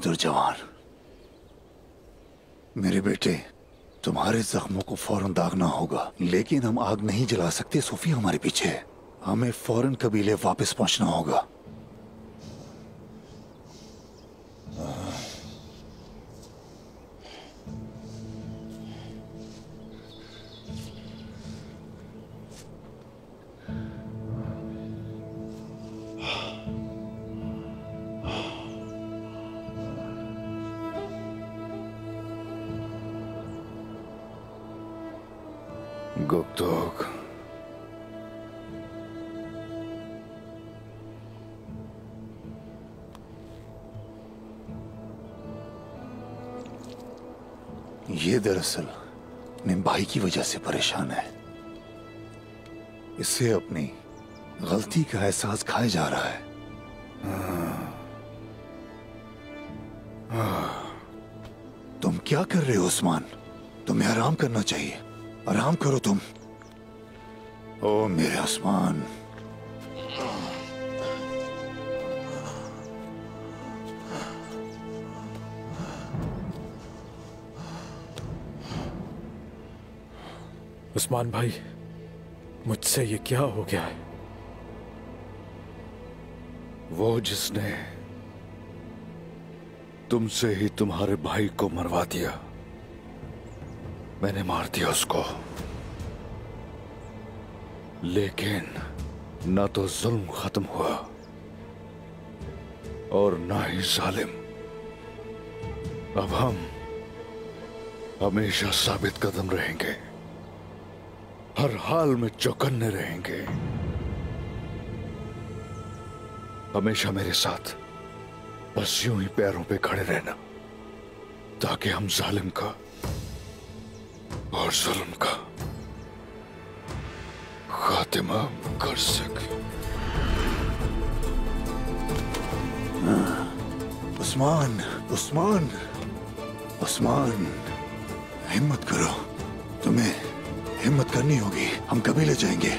बहादुर जवान। मेरे बेटे, तुम्हारे जख्मों को फ़ौरन दागना होगा, लेकिन हम आग नहीं जला सकते, सूफी हमारे पीछे है। हमें फ़ौरन कबीले वापस पहुँचना होगा। दरअसल निम्बाई की वजह से परेशान है। इससे अपनी गलती का एहसास खाया जा रहा है। तुम क्या कर रहे हो, उस्मान? तुम्हें आराम करना चाहिए। आराम करो तुम। ओ मेरे आसमान उस्मान भाई, मुझसे ये क्या हो गया है? वो जिसने तुमसे ही तुम्हारे भाई को मरवा दिया, मैंने मार दिया उसको। लेकिन ना तो जुल्म खत्म हुआ और ना ही जालिम। अब हम हमेशा साबित कदम रहेंगे। हर हाल में चौकन्ने रहेंगे। हमेशा मेरे साथ बस यूँ ही पैरों पे खड़े रहना, ताकि हम जालिम का और जुल्म का खातिमा कर सके। उस्मान उस्मान उस्मान, हिम्मत करो, तुम्हें हिम्मत करनी होगी। हम कभी ले जाएँगे।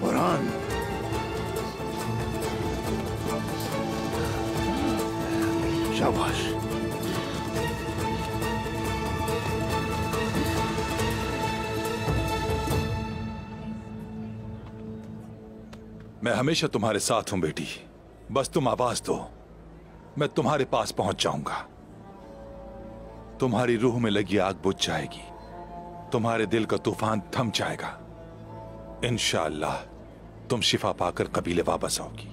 वरान शाबाश। मैं हमेशा तुम्हारे साथ हूँ, बेटी। बस तुम आवाज़ दो। मैं तुम्हारे पास पहुँच जाऊँगा। तुम्हारी रूह में लगी आग बुझ जाएगी। तुम्हारे दिल का तूफ़ान थम जाएगा। इंशाअल्लाह तुम शिफा पाकर कबीले वापस आओगी।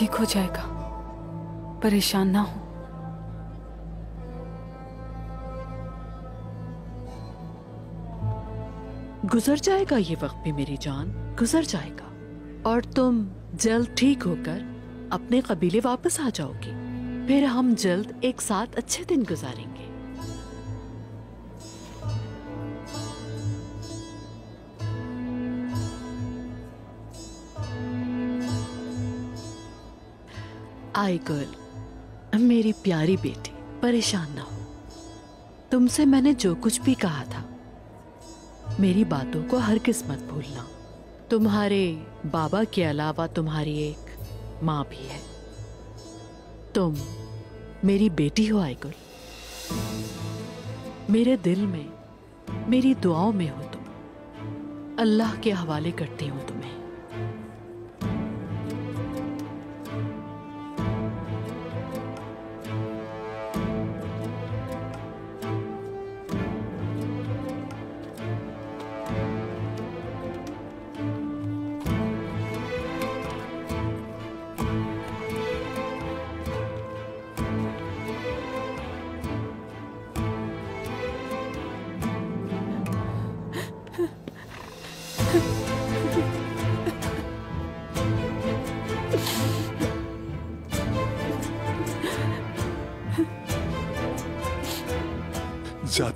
ठीक हो जाएगा। परेशान ना हो। गुजर जाएगा ये वक्त भी मेरी जान, गुजर जाएगा। और तुम जल्द ठीक होकर अपने कबीले वापस आ जाओगी। फिर हम जल्द एक साथ अच्छे दिन गुजारेंगे। आई गर्ल मेरी प्यारी बेटी, परेशान ना हो। तुमसे मैंने जो कुछ भी कहा था, मेरी बातों को हर किस्मत भूलना। तुम्हारे बाबा के अलावा तुम्हारी एक माँ भी है। तुम मेरी बेटी हो आयगुल मेरे दिल में, मेरी दुआओं में हो तुम। अल्लाह के हवाले करती हूँ तुम्हें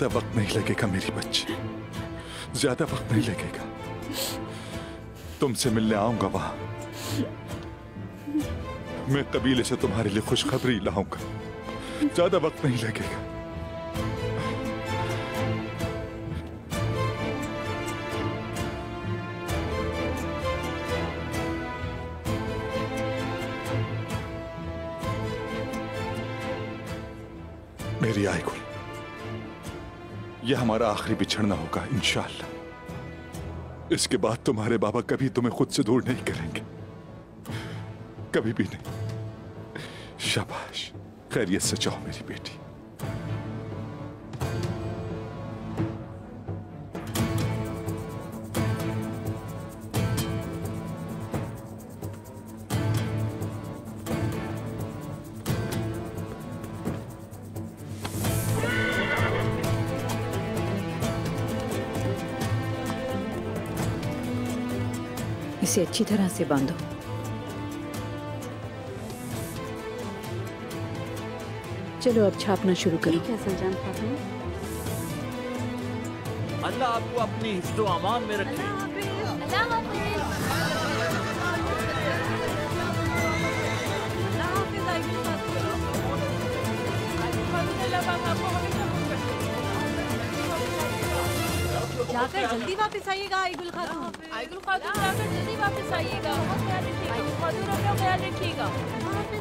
ज़्यादा वक्त नहीं लगेगा मेरी बच्ची। ज़्यादा वक्त नहीं लगेगा। तुमसे मिलने आऊँगा वहाँ। मैं कबीले से तुम्हारे लिए खुशखबरी लाऊँगा। ज़्यादा वक्त नहीं लगेगा। मेरी आयगुल यह हमारा आखिरी बिछड़ना होगा, इंशाल्लाह। इसके बाद तुम्हारे बाबा कभी तुम्हें खुद से दूर नहीं करेंगे। कभी भी नहीं। शाबाश। खैरियत से जाओ मेरी बेटी। इसे अच्छी तरह से बांधो। चलो अब छापना शुरू करो। ठीक है सलजान खातून अल्लाह आपको अपनी हिफ्जो अमान में रखे। जाकर जल्दी वापस आइएगा आईगुल खातून। आईगुल खातून जाकर जल्दी वापस आइएगा। बहुत ख्याल रखिएगा खातून। अपना ख्याल रखिएगा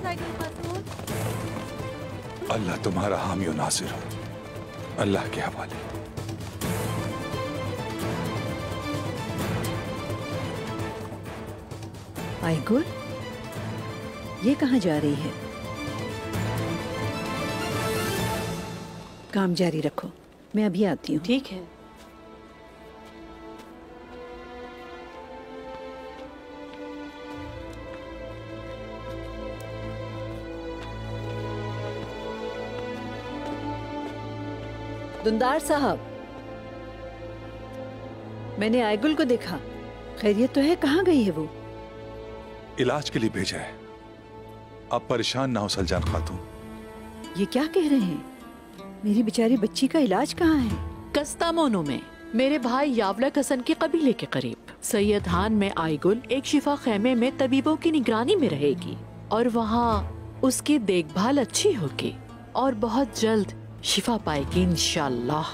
आईगुल खातून अल्लाह तुम्हारा हामी और नासिर हो। अल्लाह के हवाले। आईगुल ये कहाँ जा रही है? काम जारी रखो मैं अभी आती हूँ। ठीक है। दुंदार साहब। मैंने आयगुल को देखा। खैरियत तो है कहाँ गई है वो? इलाज के लिए भेजा है। अब परेशान ना हो सलजान खातून। ये क्या कह रहे हैं? मेरी बेचारी बच्ची का इलाज कहाँ है? कस्तामोनो में मेरे भाई यावलक हसन के कबीले के करीब। सैयद हान में आईगुल एक शिफा खेमे में तबीबों की निगरानी में रहेगी और वहाँ उसकी देखभाल अच्छी होगी और बहुत जल्द शिफा पाएगी इंशाल्लाह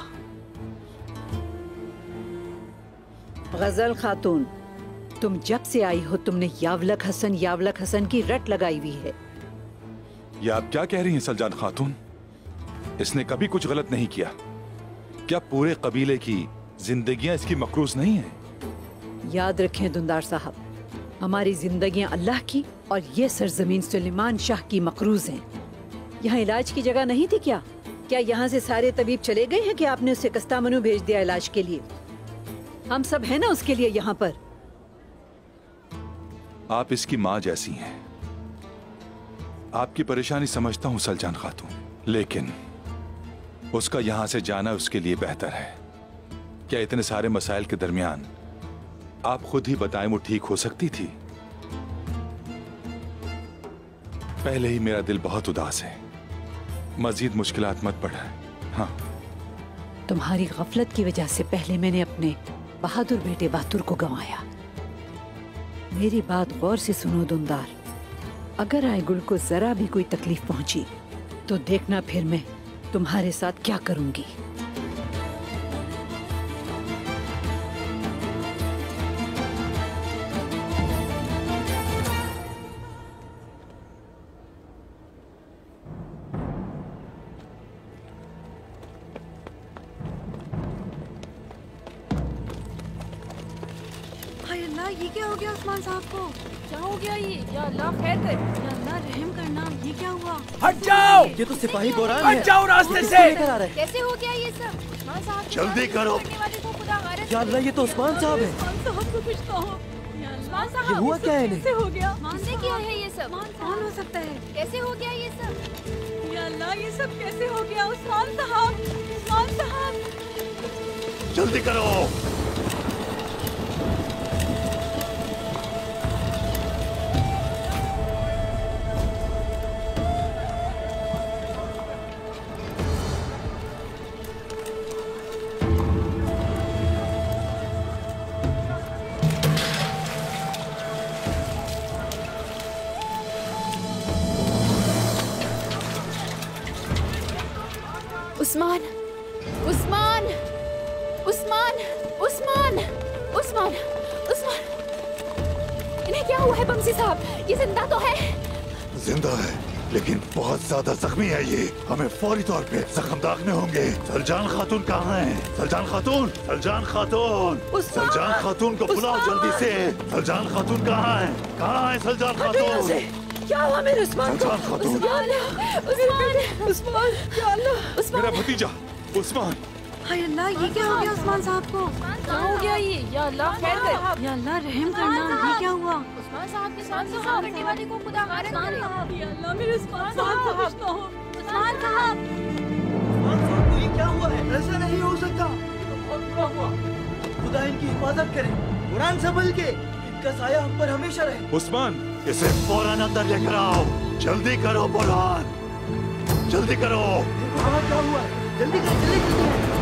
गज़ल खातून तुम जब से आई हो तुमने यावलक हसन यावलक हसन की रट लगाई हुई है ये आप क्या कह रही हैं सलजान खातून इसने कभी कुछ गलत नहीं किया क्या पूरे कबीले की जिंदगियाँ इसकी मकरूज नहीं है याद रखें दुंदार साहब हमारी जिंदगियाँ अल्लाह की और ये सरजमीन सुलेमान शाह की मकरूज हैं यहाँ इलाज की जगह नहीं थी क्या क्या यहाँ से सारे तबीब चले गए हैं कि आपने उसे कस्तामनु भेज दिया इलाज के लिए? हम सब हैं ना उसके लिए यहाँ पर। आप इसकी माँ जैसी हैं। आपकी परेशानी समझता हूँ, सलजान खातून। लेकिन उसका यहाँ से जाना उसके लिए बेहतर है। क्या इतने सारे मसाइल के दरमियान आप खुद ही बताएँ, वो ठीक हो सकती थी? पहले ही मेरा दिल बहुत उदास है। मजीद मुश्किल मत बढ़ाए हाँ। तुम्हारी गफलत की वजह से पहले मैंने अपने बहादुर बेटे बहादुर को गंवाया। मेरी बात गौर से सुनो दुमदार अगर आयगुल को जरा भी कोई तकलीफ़ पहुँची तो देखना फिर मैं तुम्हारे साथ क्या करूँगी। ये तो सिपाही बोरान है। जाओ रास्ते से। कैसे हो गया ये सब? उस्मान साहब जल्दी करो। या अल्लाह ये तो उस्मान साहब है। उस्मान साहब को कुछ कहो। उस्मान साहब ये हुआ क्या है कैसे हो गया? किसने किया है ये सब? कौन हो सकता है? कैसे हो गया ये सब? या अल्लाह ये सब कैसे हो गया? उस्मान साहब उस्मान साहब। जल्दी करो। जख्मी है ये। हमें फौरी तौर पे जख्म दागने होंगे। सलजान खातून कहाँ है? सलजान खातून? सलजान खातून! सलजान खातून को बुलाओ जल्दी से। सलजान खातून कहाँ है? कहाँ है सलजान हटो यहाँ से। खातून क्या हुआ मेरे उस्मान खातून। उस्मान! उस्मान! मेरा भतीजा उस्मान! हाय अल्लाह ये क्या हो गया उस्मान साहब को? क्या हो गया ये? या अल्लाह खैर कर। या अल्लाह रहम करना ये क्या हुआ? उस्मान साहब के साथ साहब करने वाले को खुदा मारे या अल्लाह मेरे उस्मान साहब को कुछ ना हो उस्मान साहब। ये क्या हुआ है? ऐसा नहीं हो सकता। खुदा इनकी हिफाजत करे। कुरान संभल के इनका साया हम पर हमेशा रहे। उस्मान इसे फ़ौरन अंदर लेकर आओ। जल्दी करो बुरहान जल्दी करो। क्या हुआ है? जल्दी करो जल्दी जल्दी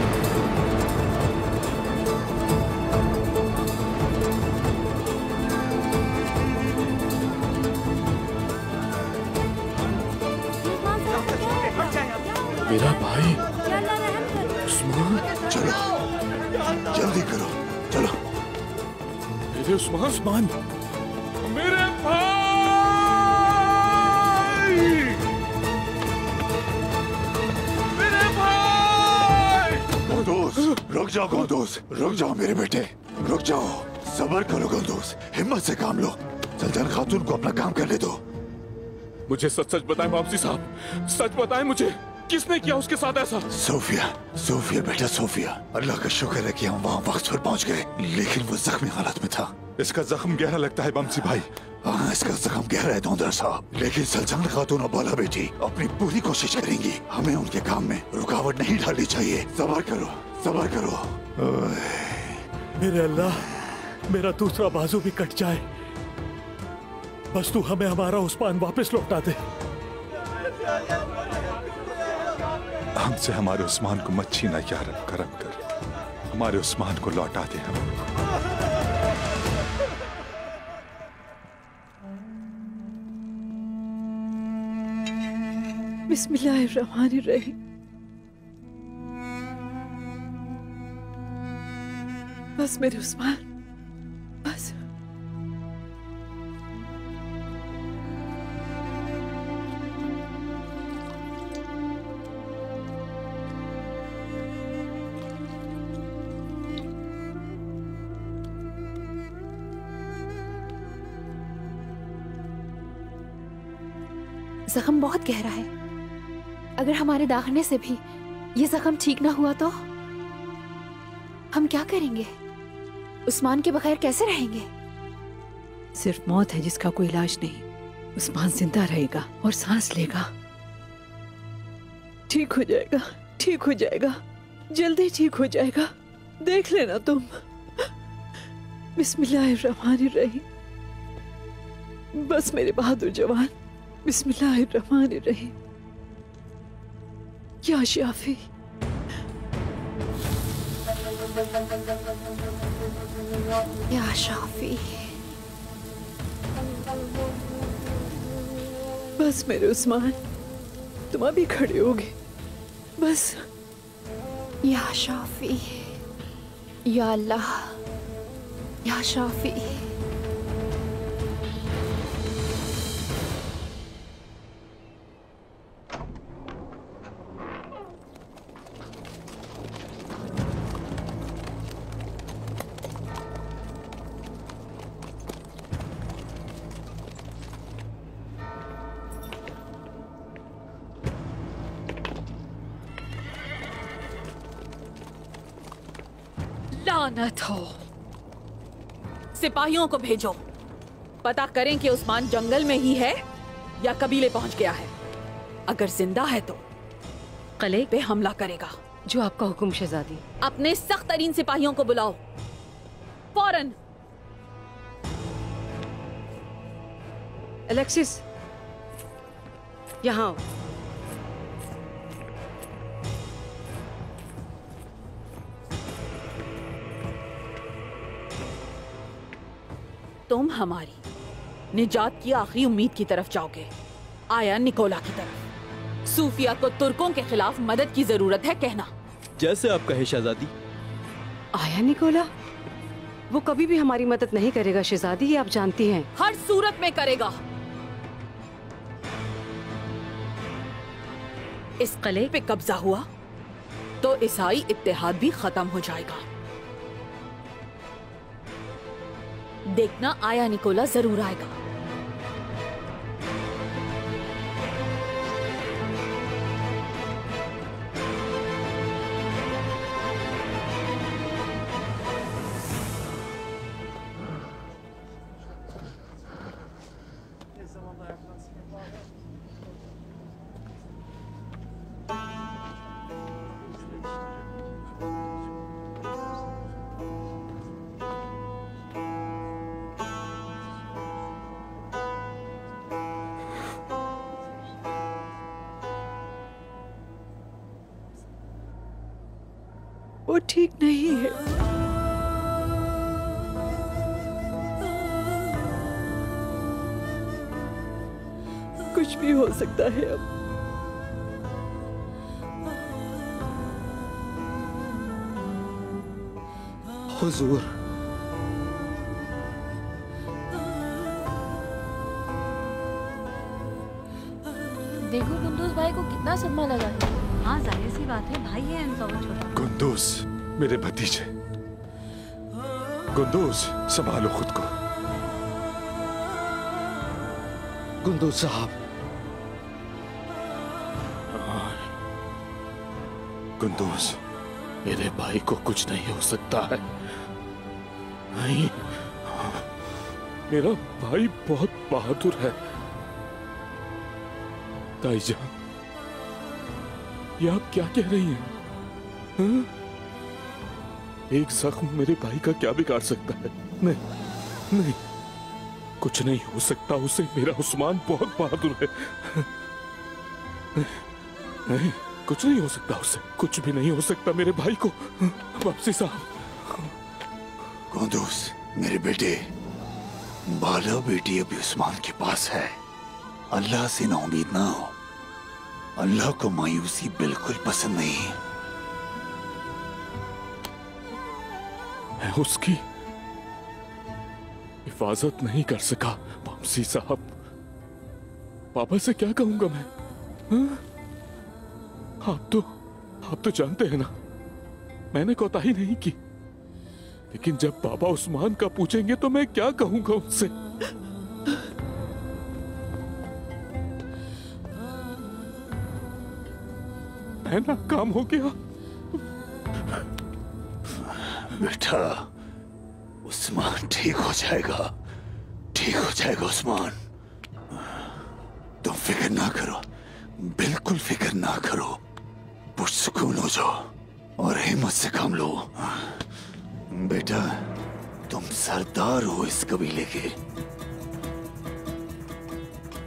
मेरा भाई। उस्मान चलो। जल्दी करो चलो। मेरे उस्मान। उस्मान। मेरे भाई। मेरे भाई। गोंदोस रुक जाओ गोंदोस रुक जाओ मेरे बेटे। रुक जाओ। सबर करो गोंदोस हिम्मत से काम लो। सलजान खातून को अपना काम करने दो। मुझे सच सच बताएँ वापसी साहब। सच बताएँ मुझे। किसने किया उसके साथ ऐसा? सोफिया सोफिया बेटा सोफिया। अल्लाह का शुक्र है कि हम वहाँ वक्त पर पहुँच गए लेकिन वो जख्मी हालत में था। इसका जख्म गहरा लगता है बमसी भाई। हाँ इसका जख्म गहरा है धोंदर साहब लेकिन सलजान खातून और बाला बेटी अपनी पूरी कोशिश करेंगी। हमें उनके काम में रुकावट नहीं डालनी चाहिए। सबर करो सबर करो। मेरे अल्लाह मेरा दूसरा बाजू भी कट जाए। बस तू हमें हमारा उस्मान वापस लौटा दे। हमसे हमारे उस्मान को मच्छी छीना या रब कर। हमारे उस्मान को लौटा दे हम। बिस्मिल्लाहिर्रहमानिर्रहीम। बस मेरे उस्मान, बस। जख्म बहुत गहरा है। अगर हमारे दागने से भी ये जख्म ठीक ना हुआ तो? हम क्या करेंगे? उस्मान के बगैर कैसे रहेंगे? सिर्फ़ मौत है जिसका कोई इलाज नहीं। उस्मान ज़िंदा रहेगा और सांस लेगा। ठीक हो जाएगा, ठीक हो जाएगा। जल्दी ठीक हो जाएगा। देख लेना तुम। बिस्मिल्लाहिर्रहमानिर्रहीम। बस मेरे बहादुर जवान। बिस्मिल्लाहिर्रहमानिर्रहीम। या शाफी। या शाफी। बस मेरे उस्मान, तुम अभी खड़े होगे बस। या शाफी। या अल्लाह। या शाफी। लानत हो सिपाहियों को भेजो। पता करें कि उस्मान जंगल में ही है या कबीले पहुँच गया है। अगर ज़िंदा है तो कले? पे हमला करेगा। जो आपका हुक्म शहजादी। अपने सख्त तरीन सिपाहियों को बुलाओ। फ़ौरन। एलेक्सिस यहाँ आओ। तुम हमारी निजात की आखिरी उम्मीद की तरफ़ जाओगे। आया निकोला की तरफ़। सूफिया को तुर्कों के खिलाफ मदद की ज़रूरत है कहना। जैसे आप कहे शहजादी। आया निकोला? वो कभी भी हमारी मदद नहीं करेगा शहजादी ये आप जानती हैं। हर सूरत में करेगा। इस कले पे कब्जा हुआ तो ईसाई इत्तेहाद भी खत्म हो जाएगा। देखना आया निकोला ज़रूर आएगा। कुछ भी हो सकता है अब। हुजूर। देखो कुंदूस भाई को कितना सदमा लगा है। हाँ ज़ाहिर सी बात है भाई है उनका वो छोटा। कुंदूस मेरे भतीजे। कुंदूस संभालो खुद को। कुंदू साहब कुंदूस मेरे भाई को कुछ नहीं हो सकता है। नहीं? मेरा भाई बहुत बहादुर है। ताईजान ये आप क्या कह रही हैं? हाँ? एक जख्म मेरे भाई का क्या बिगाड़ सकता है? नहीं नहीं कुछ नहीं हो सकता। उसे मेरा उस्मान बहुत बहादुर है। नहीं, नहीं। कुछ नहीं हो सकता उसे कुछ भी नहीं हो सकता मेरे भाई को। वापसी साहब कुंदूस मेरे बेटे बाला बेटी अभी उस्मान के पास है। अल्लाह से ना उम्मीद ना हो। अल्लाह को मायूसी बिल्कुल पसंद नहीं है। मैं उसकी हिफाजत नहीं कर सका वापसी साहब। पापा से क्या कहूँगा मैं? हाँ? आप तो आप तो जानते हैं ना, मैंने कोताही नहीं की। लेकिन जब बाबा उस्मान का पूछेंगे तो मैं क्या कहूँगा उनसे? मैं ना, काम हो गया? बेटा, उस्मान ठीक हो जाएगा। ठीक हो जाएगा उस्मान। तुम फ़िक्र ना करो, बिल्कुल फ़िक्र ना करो। पुरसकून हो जाओ और हिम्मत से काम लो। बेटा, तुम सरदार हो इस कबीले के।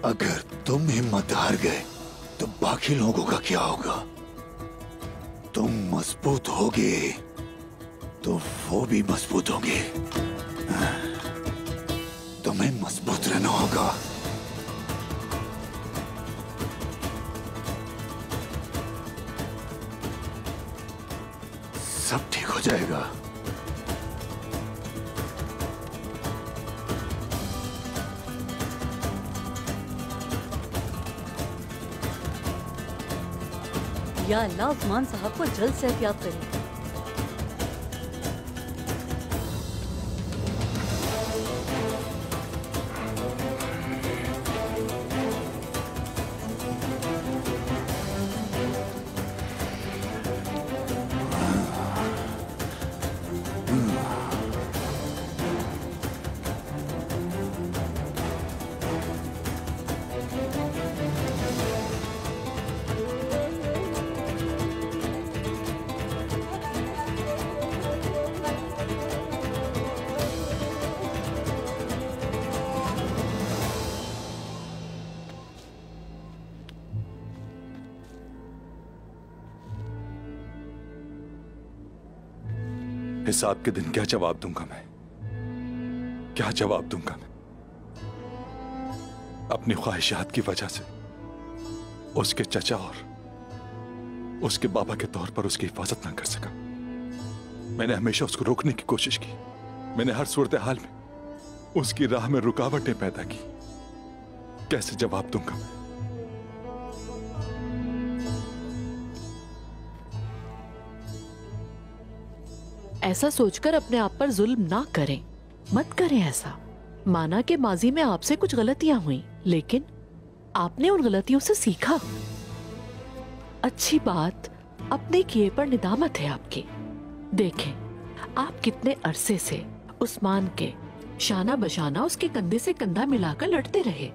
अगर तुम हिम्मत हार गए तो बाकी लोगों का क्या होगा? तुम मज़बूत होगे तो वो भी मज़बूत होंगे। तुम्हें मज़बूत रहना होगा। जाएगा या अल्लाह उस्मान साहब को जल्द से एहतियात करें हिसाब के दिन क्या जवाब दूँगा मैं? क्या जवाब दूँगा मैं? अपनी ख्वाहिशात की वजह से, उसके चचा और उसके बाबा के तौर पर उसकी हिफाजत ना कर सका। मैंने हमेशा उसको रोकने की कोशिश की। मैंने हर सूरत हाल में उसकी राह में रुकावटें पैदा की। कैसे जवाब दूँगा मैं? ऐसा सोचकर अपने आप पर जुल्म ना करें। मत करें ऐसा। माना कि माजी में आपसे कुछ गलतियाँ हुई, लेकिन आपने उन गलतियों से सीखा। अच्छी बात, अपने किए पर निदामत है आपकी। देखें, आप कितने अरसे से, उस्मान के, शाना बशाना उसके कंधे से कंधा मिलाकर लड़ते रहे।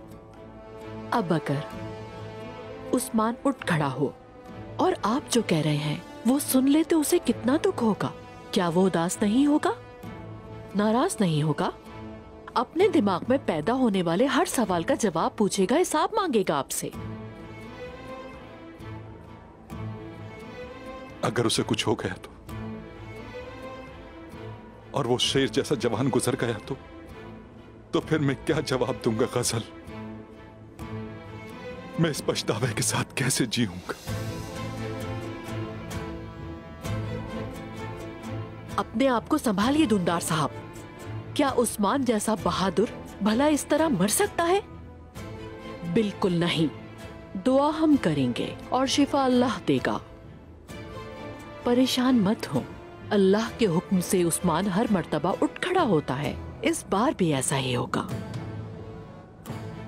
अब अगर उस्मान उठ खड़ा हो, और आप जो कह रहे हैं, वो सुन ले तो उसे कितना दुख होगा। क्या वो उदास नहीं होगा? नाराज़ नहीं होगा? अपने दिमाग में पैदा होने वाले हर सवाल का जवाब पूछेगा, हिसाब मांगेगा आपसे। अगर उसे कुछ हो गया तो? और वो शेर जैसा जवान गुजर गया तो? तो फिर मैं क्या जवाब दूँगा, गज़ल? मैं इस पछतावे के साथ कैसे जीऊँगा? अपने आप को संभालिए दुंदार साहब। क्या उस्मान जैसा बहादुर भला इस तरह मर सकता है? बिल्कुल नहीं। दुआ हम करेंगे और शिफा अल्लाह देगा। परेशान मत हो। अल्लाह के हुक्म से उस्मान हर मर्तबा उठ खड़ा होता है। इस बार भी ऐसा ही होगा।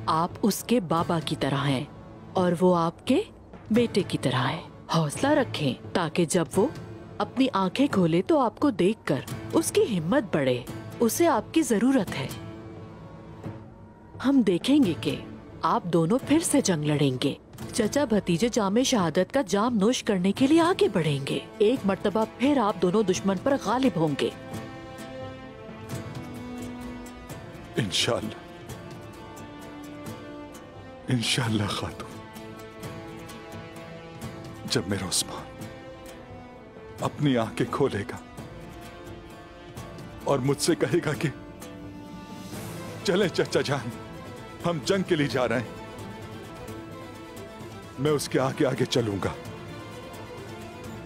आप उसके बाबा की तरह हैं और वो आपके बेटे की तरह है। हौसला रखें ताकि जब वो अपनी आँखें खोले तो आपको देखकर उसकी हिम्मत बढ़े। उसे आपकी ज़रूरत है। हम देखेंगे कि आप दोनों फिर से जंग लड़ेंगे। चचा भतीजे जामे शहादत का जाम नोश करने के लिए आगे बढ़ेंगे। एक मर्तबा फिर आप दोनों दुश्मन पर गालिब होंगे। इंशाल्लाह। इंशाल्लाह खातून। जब मेरा उस्मान अपनी आँखें खोलेगा और मुझसे कहेगा कि, चले चचा जान, हम जंग के लिए जा रहे हैं। मैं उसके आगे आगे चलूँगा।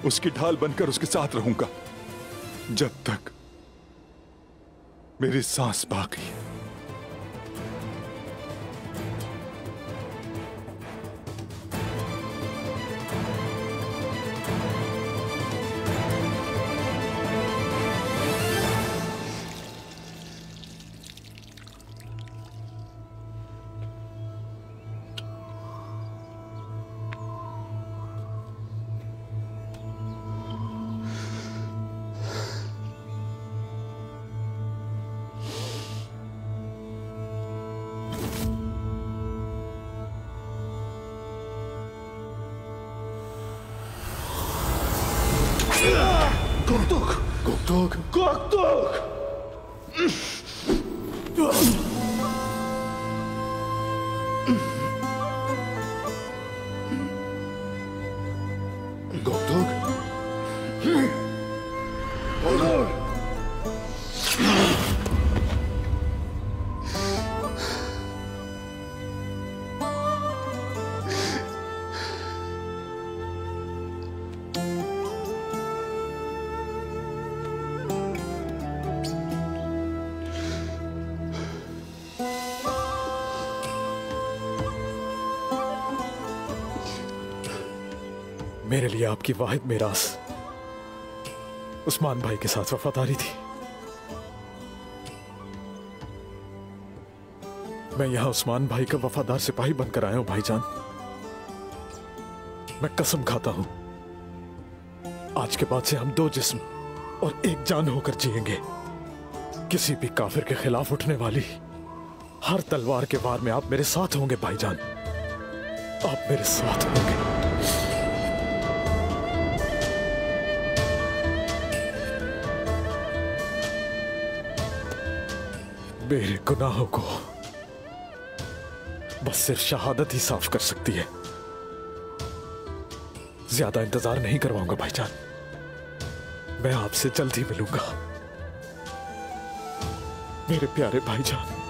उसकी ढाल बनकर उसके साथ रहूँगा। जब तक मेरी सांस बाकी है। Кокток! Кокток! Кокток! मेरे लिए आपकी वाहिद मेरास उस्मान भाई के साथ वफादारी थी। मैं यहाँ उस्मान भाई का वफादार सिपाही बनकर आया हूँ, भाईजान। मैं कसम खाता हूँ। आज के बाद से हम दो जिस्म और एक जान होकर जिएँगे। किसी भी काफिर के खिलाफ उठने वाली हर तलवार के वार में आप मेरे साथ होंगे, भाईजान। आप मेरे साथ होंगे। मेरे गुनाहों को। बस सिर्फ़ शहादत ही साफ़ कर सकती है। ज़्यादा इंतज़ार नहीं करवाऊँगा, भाईजान। मैं आपसे जल्द ही मिलूँगा। मेरे प्यारे भाईजान।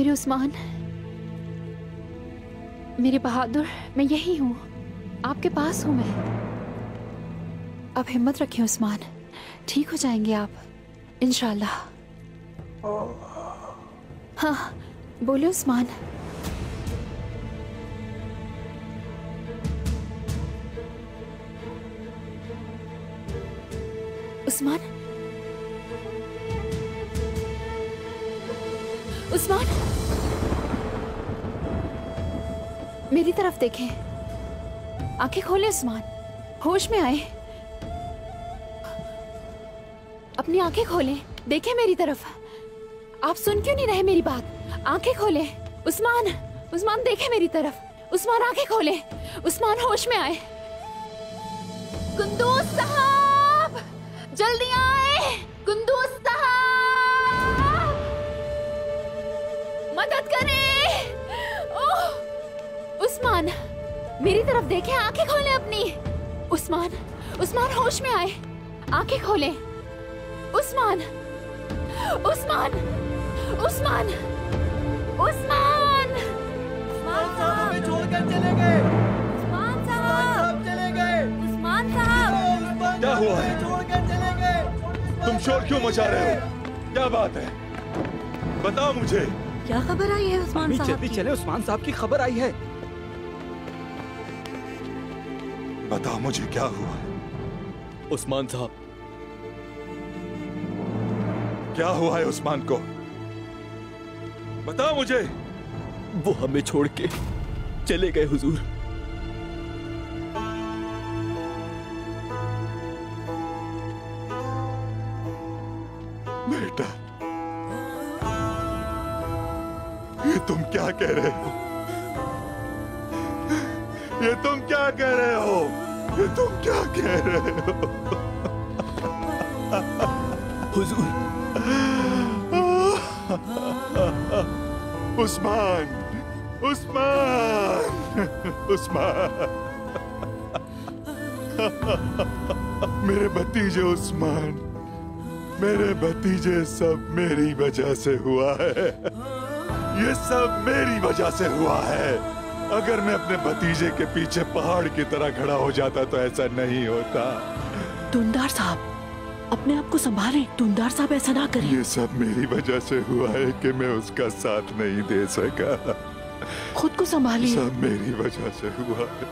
मेरे उस्मान, मेरे बहादुर, मैं यही हूँ। आपके पास हूँ मैं। अब हिम्मत रखें उस्मान। ठीक हो जाएँगे आप, इंशाल्लाह। हाँ बोले उस्मान। उस्मान उस्मान मेरी तरफ़ देखें। आँखें खोले उस्मान। होश में आए। अपनी आँखें खोलें। देखें मेरी तरफ़। आप सुन क्यों नहीं रहे मेरी बात? आँखें खोलें। उस्मान उस्मान देखें मेरी तरफ़। उस्मान, आँखें खोलें। उस्मान, होश में आए। कुंदूस साहब! जल्दी आए! देखें आँखें खोलें अपनी। उस्मान उस्मान होश में आए। आँखें खोलें। उस्मान उस्मान उस्मान उस्मान। उस्मान साहब हमें छोड़कर चले गए। उस्मान साहब। चले गए। उस्मान साहब। क्या हुआ है? छोड़कर चले गए। तुम शोर क्यों मचा रहे हो? क्या बात है? बताओ मुझे। क्या खबर आई है उस्मान साहब जल्दी की? चले उस्मान साहब की खबर आई है। बताओ मुझे क्या हुआ? उस्मान साहब। क्या हुआ है उस्मान को? बताओ मुझे। वो हमें छोड़ के चले गए हुजूर। बेटा ये तुम क्या कह रहे हो? ये तुम क्या कह रहे हो? ये तुम क्या कह रहे हो? हुजूर। उस्मान उस्मान उस्मान। मेरे भतीजे उस्मान मेरे भतीजे सब मेरी वजह से हुआ है। ये सब मेरी वजह से हुआ है। अगर मैं अपने भतीजे के पीछे पहाड़ की तरह खड़ा हो जाता तो ऐसा नहीं होता। धुंधार साहब अपने आप को संभालें। धुंधार साहब ऐसा ना करें। ये सब मेरी वजह से हुआ है कि मैं उसका साथ नहीं दे सका। खुद को संभालिए। सब मेरी वजह से हुआ है।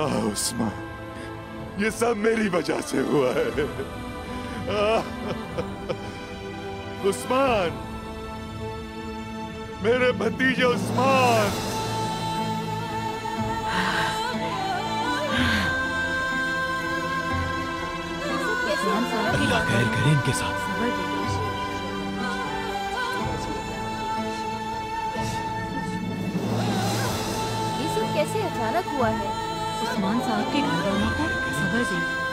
आ उस्मान ये सब मेरी वजह से हुआ है। आ, उस्मान मेरे भतीजे उस्मान। अल्लाह खैर इनके साथ। ये सब कैसे अचानक हुआ है? उस्मान साहब के घर वालों सबर दी।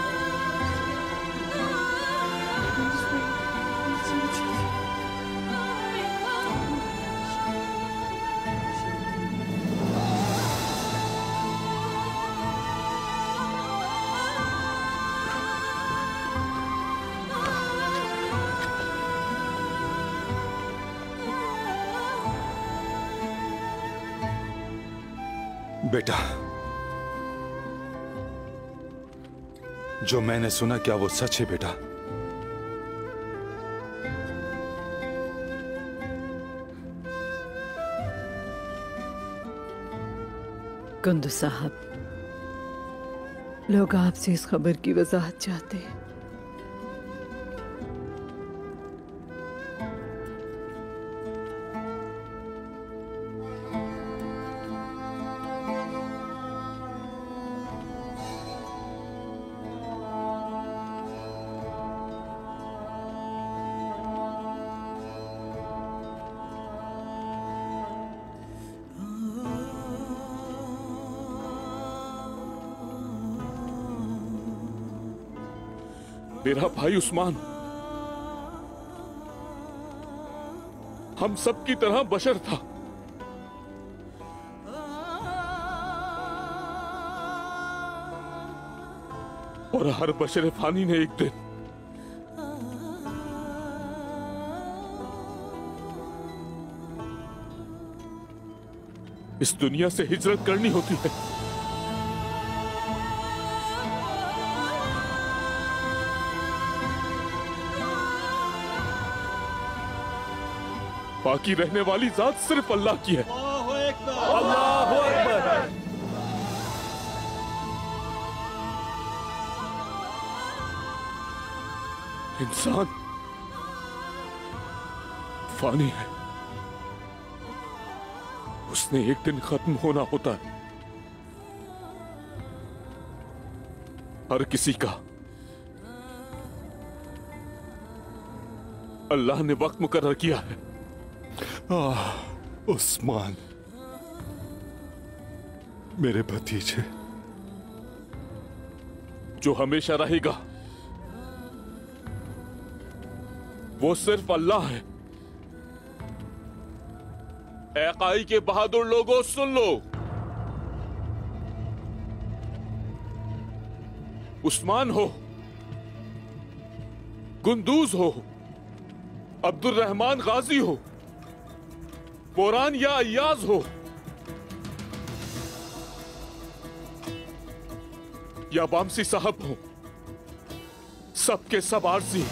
बेटा। जो मैंने सुना क्या वो सच है बेटा? कुंदू साहब, लोग आपसे इस खबर की वजाहत चाहते हैं। भाई उस्मान, हम सब की तरह बशर था। और हर बशर फानी ने एक दिन इस दुनिया से हिजरत करनी होती है। बाकी रहने वाली जात सिर्फ़ अल्लाह की है। अल्लाह अकबर। इंसान फानी है। उसने एक दिन खत्म होना होता है। हर किसी का। अल्लाह ने वक्त मुकर्र किया है। आह, उस्मान। मेरे भतीजे। जो हमेशा रहेगा वो सिर्फ़ अल्लाह है। एकाई के बहादुर लोगों सुन लो। उस्मान हो गुंदूज हो अब्दुल रहमान गाजी हो बोरान या अयाज हो। या बामसी साहब हो। सबके सब आरजी